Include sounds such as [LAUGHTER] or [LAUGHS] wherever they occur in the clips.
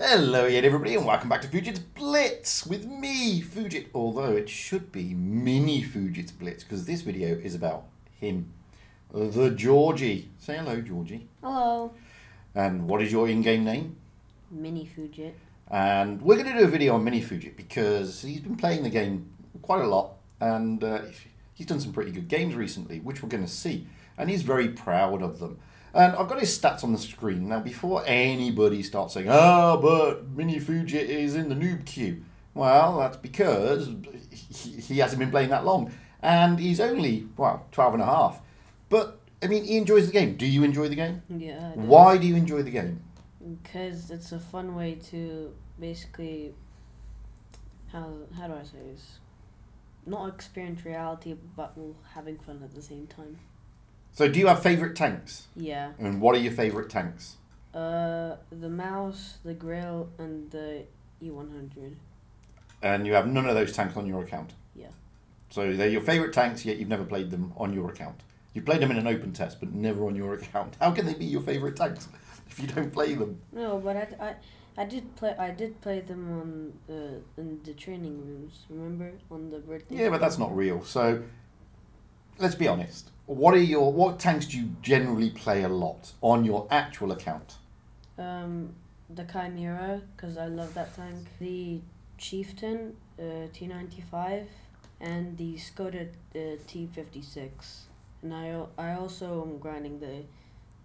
Hello again everybody and welcome back to Fugit's Blitz with me, Fugit, although it should be mini Fugit's Blitz because this video is about him, the Georgie. Say hello Georgie. Hello. And what is your in-game name? Mini Fugit. And we're going to do a video on Mini Fugit because he's been playing the game quite a lot and uh, he's done some pretty good games recently, which we're going to see. And he's very proud of them. And I've got his stats on the screen. Now, before anybody starts saying, oh, but Mini Fugit is in the noob queue. Well, that's because he hasn't been playing that long. And he's only, well, 12 and a half. But, I mean, he enjoys the game. Do you enjoy the game? Yeah. Why do you enjoy the game? Because it's a fun way to basically, how, how do I say this? Not experience reality, but having fun at the same time. So, do you have favourite tanks? Yeah. And what are your favourite tanks? Uh, the Maus, the Grail, and the E100. And you have none of those tanks on your account? Yeah. So, they're your favourite tanks, yet you've never played them on your account? You played them in an open test, but never on your [LAUGHS] account. How can they be your favourite tanks [LAUGHS] if you don't play them? No, but I, I, I did play. I did play them on uh, in the training rooms. Remember on the birthday. Yeah, but that's not real. So, let's be honest. What are your what tanks do you generally play a lot on your actual account? Um, the Chimera, because I love that tank. The Chieftain, uh, T ninety five, and the Skoda uh, T fifty six. And I I also am grinding the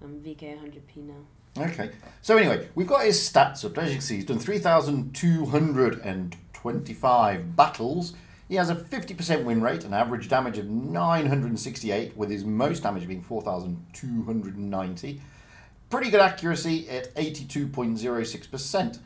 um, VK hundred P now. Okay. So anyway, we've got his stats up. As you can see, he's done three thousand two hundred and twenty-five battles he has a 50% win rate, an average damage of 968, with his most damage being 4,290. Pretty good accuracy at 82.06%.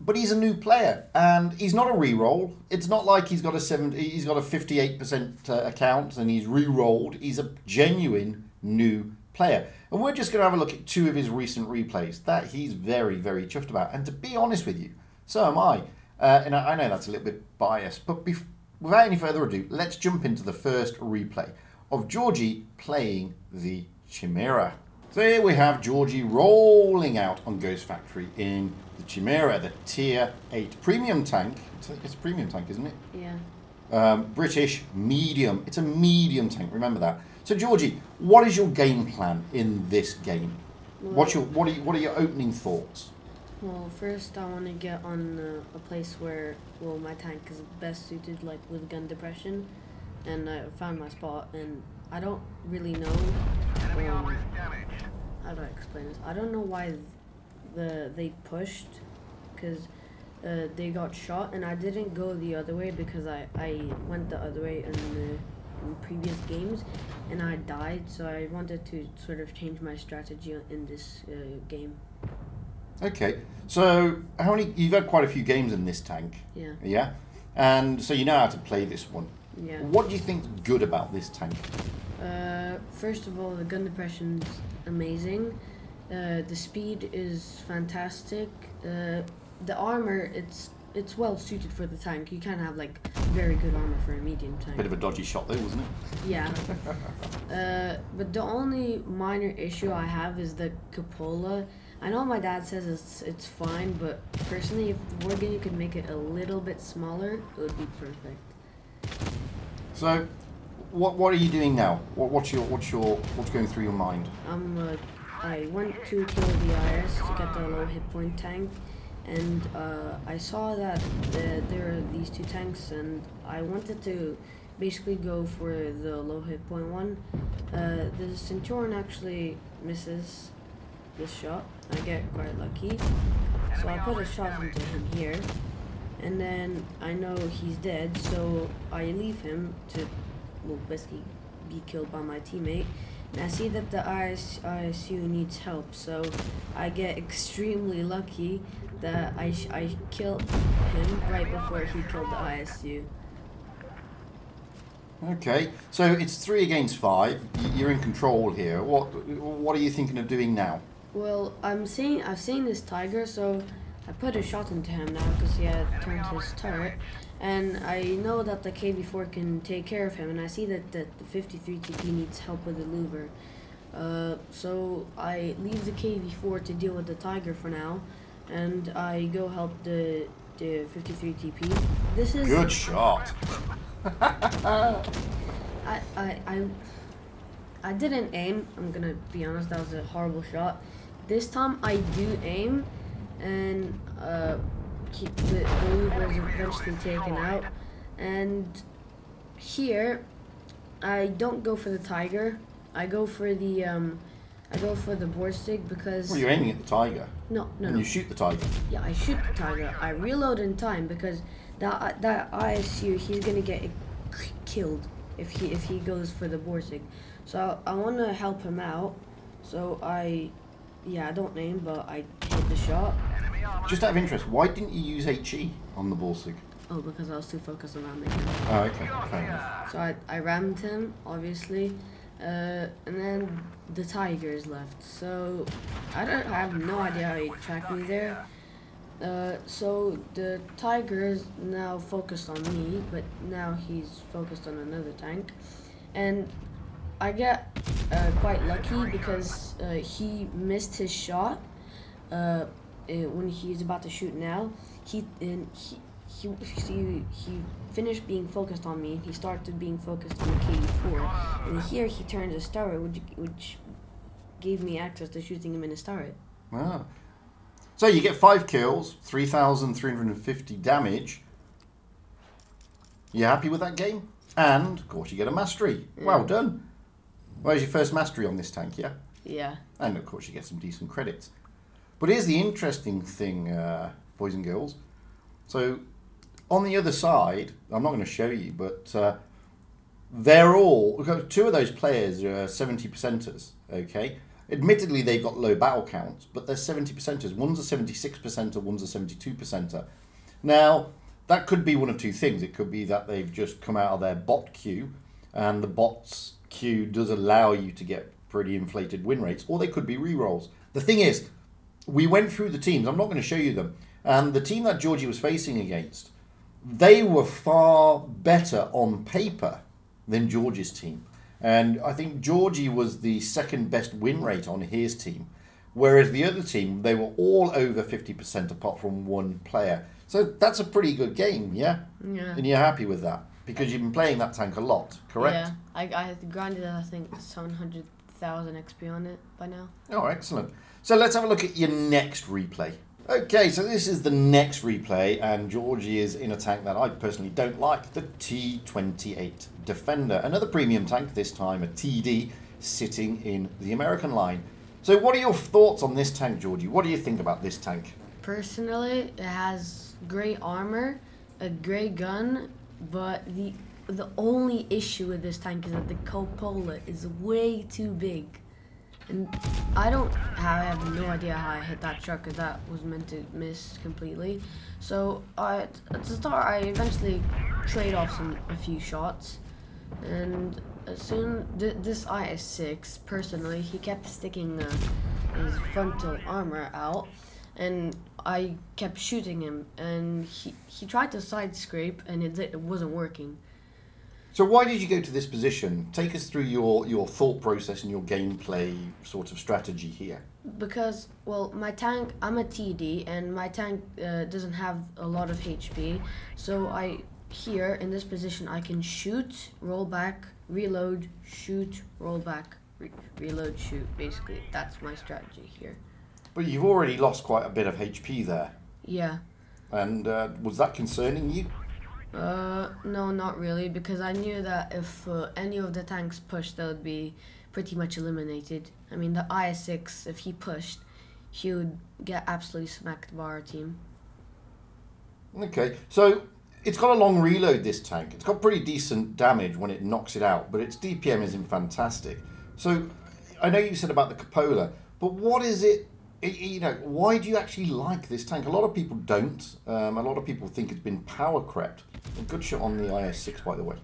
But he's a new player, and he's not a re-roll. It's not like he's got a 70, he's got a 58% uh, account and he's re-rolled. He's a genuine new player. And we're just going to have a look at two of his recent replays that he's very, very chuffed about. And to be honest with you, so am I. Uh, and I, I know that's a little bit biased, but before without any further ado, let's jump into the first replay of Georgie playing the Chimera. So here we have Georgie rolling out on Ghost Factory in the Chimera, the Tier 8 premium tank. It's a, it's a premium tank, isn't it? Yeah. Um, British medium. It's a medium tank, remember that. So Georgie, what is your game plan in this game? Well, What's your what are you, what are your opening thoughts? Well, first I want to get on uh, a place where, well, my tank is best suited, like with gun depression, and I found my spot, and I don't really know, um, how do I explain this? I don't know why the they pushed, because uh, they got shot, and I didn't go the other way because I, I went the other way in the in previous games, and I died, so I wanted to sort of change my strategy in this uh, game. Okay, so how many? You've had quite a few games in this tank. Yeah. Yeah, and so you know how to play this one. Yeah. What do you think's good about this tank? Uh, first of all, the gun depression's amazing. Uh, the speed is fantastic. Uh, the armor, it's it's well suited for the tank. You can have like very good armor for a medium tank. Bit of a dodgy shot though, wasn't it? Yeah. [LAUGHS] uh, but the only minor issue I have is the cupola. I know my dad says it's it's fine, but personally, if the war game could make it a little bit smaller, it would be perfect. So, what what are you doing now? What, what's your what's your what's going through your mind? Um, uh, I went to kill the IRS to get the low hit point tank, and uh, I saw that the, there are these two tanks, and I wanted to basically go for the low hit point one. Uh, the Centurion actually misses this shot. I get quite lucky. So I put a shot into him here. And then I know he's dead, so I leave him to, well, basically be killed by my teammate. And I see that the IS ISU needs help, so I get extremely lucky that I, I killed him right before he killed the ISU. Okay, so it's three against five. You're in control here. What what are you thinking of doing now? Well, I'm seeing I've seen this tiger, so I put a shot into him now because he had turned his turret, and I know that the KV4 can take care of him, and I see that, that the 53 TP needs help with the Löwe. Uh, so I leave the KV4 to deal with the tiger for now. and I go help the the 53 TP. This is Good shot. [LAUGHS] I, I, I, I didn't aim. I'm gonna be honest. That was a horrible shot. This time I do aim, and uh, keep the, the loot was eventually taken out. And here, I don't go for the tiger. I go for the um, I go for the Borsig because Well, you're aiming at the tiger, no, no, and no. you shoot the tiger. Yeah, I shoot the tiger. I reload in time because that that ISU he's gonna get killed if he if he goes for the Borsig. So I, want to help him out. So I, yeah, I don't aim, but I hit the shot. Just out of interest, why didn't you use HE on the Borsig? Oh, because I was too focused on ramming him. Oh, okay, fair enough. So I, I rammed him, obviously, uh, and then the tigers left. So I don't I have no idea how he tracked me there. Uh, so the tigers now focused on me, but now he's focused on another tank, and I get uh, quite lucky because uh, he missed his shot uh, when he's about to shoot now. He and he he he, he finished being focused on me. He started being focused on the KV4, and here he turns a turret, which which gave me access to shooting him in his turret. Ah. So you get five kills, 3,350 damage. You happy with that game? And, of course, you get a mastery. Well done. Where's your first mastery on this tank, yeah? Yeah. And, of course, you get some decent credits. But here's the interesting thing, uh, boys and girls. So, on the other side, I'm not going to show you, but uh, they're all, two of those players are 70 percenters, okay? Admittedly, they've got low battle counts, but they're 70 percenters. One's a 76 percenter, one's a 72 percenter. Now, that could be one of two things. It could be that they've just come out of their bot queue, and the bot's queue does allow you to get pretty inflated win rates, or they could be re-rolls. The thing is, we went through the teams. I'm not going to show you them. And the team that Georgie was facing against, they were far better on paper than Georgie's team. And I think Georgie was the second best win rate on his team, whereas the other team, they were all over 50% apart from one player. So that's a pretty good game, yeah? Yeah. And you're happy with that? Because you've been playing that tank a lot, correct? Yeah. I I grinded I think seven hundred thousand XP on it by now. Oh, excellent. So let's have a look at your next replay. Okay, so this is the next replay, and Georgie is in a tank that I personally don't like, the T28 Defender. Another premium tank, this time a TD, sitting in the American line. So what are your thoughts on this tank, Georgie? What do you think about this tank? Personally, it has great armor, a great gun, but the the only issue with this tank is that the cupola is way too big. And I don't I have no idea how I hit that shot because that was meant to miss completely. So I, at the start, I eventually trade off some a few shots, and as soon th- this IS6 personally, he kept sticking uh, his frontal armor out, and I kept shooting him, and he he tried to side scrape, and it, it wasn't working. So why did you go to this position? Take us through your, your thought process and your gameplay sort of strategy here. Because well, my tank I'm a TD and my tank uh, doesn't have a lot of HP, so I here in this position I can shoot, roll back, reload, shoot, roll back, re- reload, shoot. Basically, that's my strategy here. But you've already lost quite a bit of HP there. Yeah. And uh, was that concerning you? Uh, no, not really, because I knew that if uh, any of the tanks pushed, they would be pretty much eliminated. I mean, the IS6, if he pushed, he would get absolutely smacked by our team. Okay, so it's got a long reload, this tank. It's got pretty decent damage when it knocks it out, but its DPM isn't fantastic. So I know you said about the Cupola, but what is it? You know, why do you actually like this tank? A lot of people don't. Um, a lot of people think it's been power crept. A good shot on the IS6, by the way.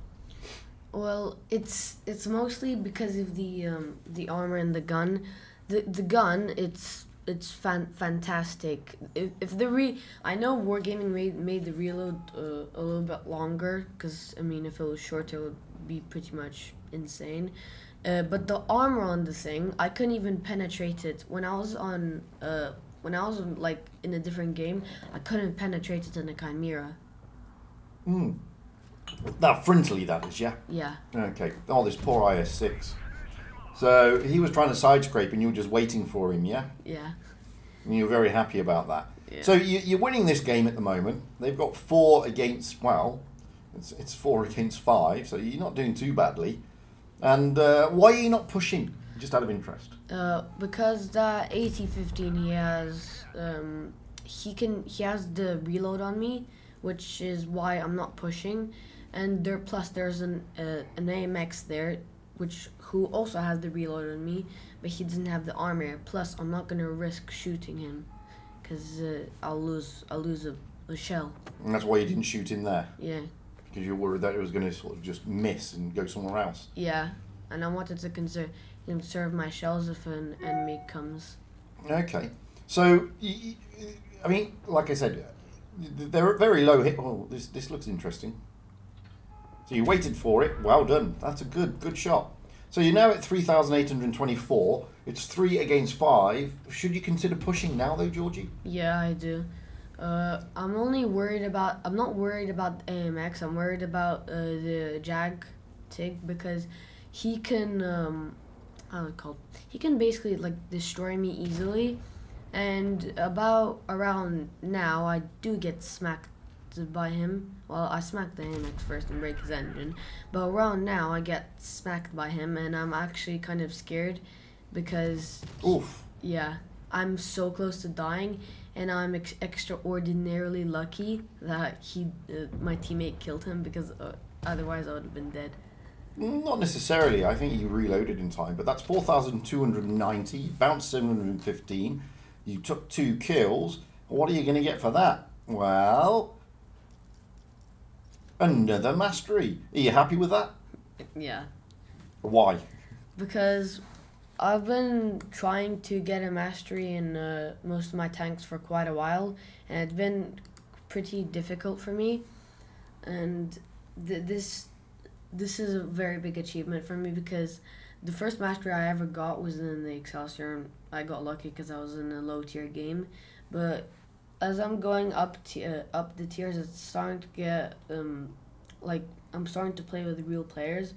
Well, it's it's mostly because of the um, the armor and the gun. The the gun, it's it's fan- fantastic. If, if the re I know Wargaming made made the reload uh, a little bit longer because I mean if it was shorter it would be pretty much insane. Uh, but the armor on the thing, I couldn't even penetrate it when I was on uh, when I was like in a different game, I couldn't penetrate it in the Chimera. Mm. That Frinsley, that is, yeah. Yeah. Okay. Oh, this poor IS6. So he was trying to side scrape, and you were just waiting for him, yeah. Yeah. And you were very happy about that. Yeah. So you, you're winning this game at the moment. They've got four against well, it's, it's four against five, so you're not doing too badly. And uh, why are you not pushing? Just out of interest. Uh, because that AT-15 he has, um, he can he has the reload on me, which is why I'm not pushing. And there plus there's an uh, an AMX there, which who also has the reload on me, but he doesn't have the armor. Plus I'm not gonna risk shooting him, cause uh, I'll lose I'll lose a, a shell. And that's why you didn't shoot in there Yeah, because you're worried that it was going to sort of just miss and go somewhere else. yeah. And I wanted to conserve conserve my shells if an enemy comes. Okay. So, I mean, like I said, uh, they're very low hit. Oh, this this looks interesting. So you waited for it. Well done. That's a good good shot. So you're now at three thousand eight hundred twenty-four. It's three against five. Should you consider pushing now, though, Georgie? Yeah, I do. Uh, I'm only worried about. I'm not worried about AMX. I'm worried about uh, the Jag Tig because he can. Um, how it called? He can basically like destroy me easily, and about around now, I do get smacked by him. Well, I smacked the AMX first and break his engine, but around now, I get smacked by him, and I'm actually kind of scared because Oof. yeah, I'm so close to dying, and I'm ex- extraordinarily lucky that he, uh, my teammate, killed him because uh, otherwise I would have been dead. Not necessarily. I think he reloaded in time, but that's 4,290. You bounced 715. You took two kills. What are you going to get for that? Well, another mastery. Are you happy with that? Yeah, Why? because I've been trying to get a mastery in uh, most of my tanks for quite a while, and it's been pretty difficult for me. And th- this this is a very big achievement for me because the first mastery I ever got was in the Excelsior. and I got lucky because I was in a low tier game, but as I'm going up t- uh, up the tiers, it's starting to get um, like I'm starting to play with real players,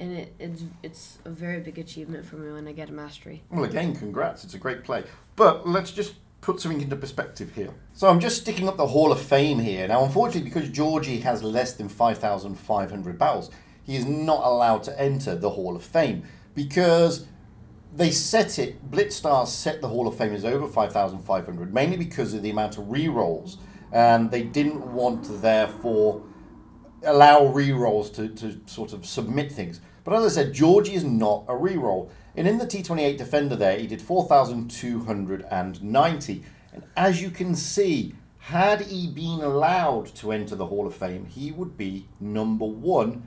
and it, it's it's a very big achievement for me when I get a mastery. Well, again, congrats. It's a great play. But let's just put something into perspective here. So I'm just sticking up the Hall of Fame here. Now, unfortunately, because Georgie has less than 5,500 battles, he is not allowed to enter the Hall of Fame because they set it, Blitzstars set the Hall of Fame as over 5,500, mainly because of the amount of re-rolls. And they didn't want to, therefore, allow re-rolls to, to sort of submit things. But as I said, Georgie is not a re-roll. And in the T28 Defender there, he did 4,290. And as you can see, had he been allowed to enter the Hall of Fame, he would be number one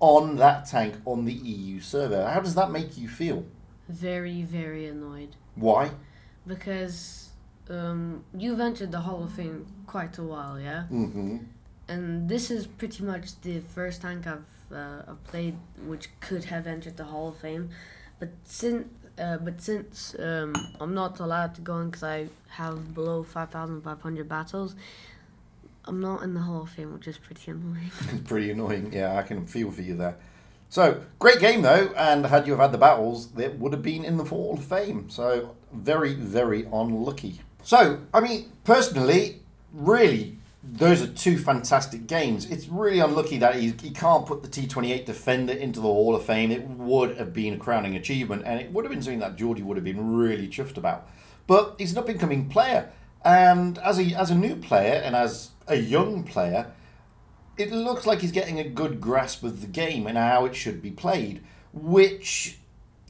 on that tank on the EU server. How does that make you feel? Very very annoyed Why? because um, you've entered the Hall of Fame quite a while, yeah. Mm-hmm. and this is pretty much the first tank I've uh, played which could have entered the Hall of Fame, but since uh, but since um, I'm not allowed to go in because I have below five thousand five hundred battles, I'm not in the Hall of Fame, which is pretty annoying. [LAUGHS] It's pretty annoying. Yeah, I can feel for you there. So, great game though, and had you have had the battles, it would have been in the Hall of Fame. So, very, very unlucky. So, I mean, personally, really, those are two fantastic games. It's really unlucky that he, he can't put the T28 Defender into the Hall of Fame. It would have been a crowning achievement, and it would have been something that Georgie would have been really chuffed about. But he's an up and coming player, and as a, as a new player and as a young player, it looks like he's getting a good grasp of the game and how it should be played. Which,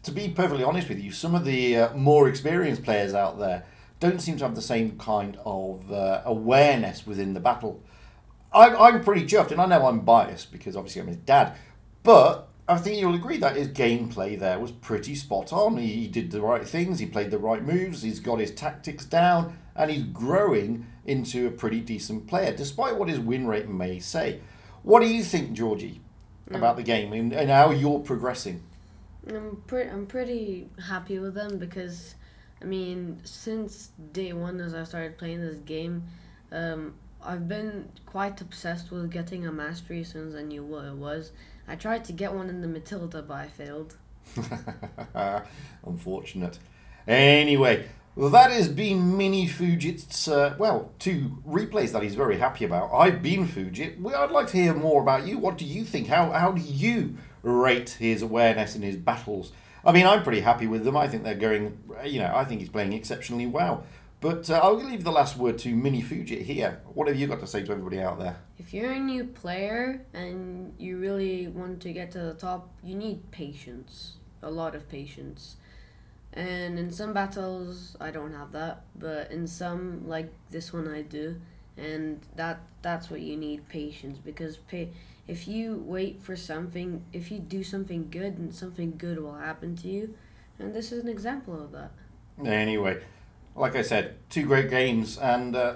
to be perfectly honest with you, some of the uh, more experienced players out there don't seem to have the same kind of uh, awareness within the battle. I'm, I'm pretty chuffed, and I know I'm biased because obviously I'm his dad, but I think you'll agree that his gameplay there was pretty spot on. He, he did the right things, he played the right moves, he's got his tactics down, and he's growing into a pretty decent player, despite what his win rate may say. What do you think, Georgie, about the game and, and how you're progressing? I'm pretty I'm pretty happy with them because I mean, since day one, as I started playing this game, um, I've been quite obsessed with getting a mastery as soon as I knew what it was. I tried to get one in the Matilda, but I failed. [LAUGHS] Unfortunate. Anyway, well, that has been Mini Fugit's, uh, well, two replays that he's very happy about. I've been Fugit. I'd like to hear more about you. What do you think? How, how do you rate his awareness in his battles? I mean, I'm pretty happy with them. I think they're going, you know, I think he's playing exceptionally well. But uh, I'll leave the last word to Mini Fugit here. What have you got to say to everybody out there? If you're a new player and you really want to get to the top, you need patience. A lot of patience. And in some battles, I don't have that, but in some, like this one, I do. And that that's what you need patience because pay, if you wait for something, if you do something good, and something good will happen to you. And this is an example of that. Anyway, like I said, two great games, and uh,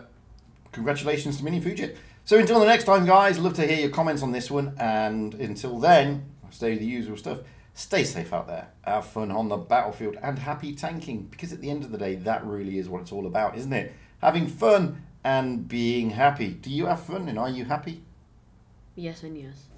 congratulations to Mini Fugit. So until the next time, guys, love to hear your comments on this one, and until then, stay the usual stuff. Stay safe out there, have fun on the battlefield, and happy tanking, because at the end of the day, that really is what it's all about, isn't it? Having fun and being happy. Do you have fun, and are you happy? Villasonidos.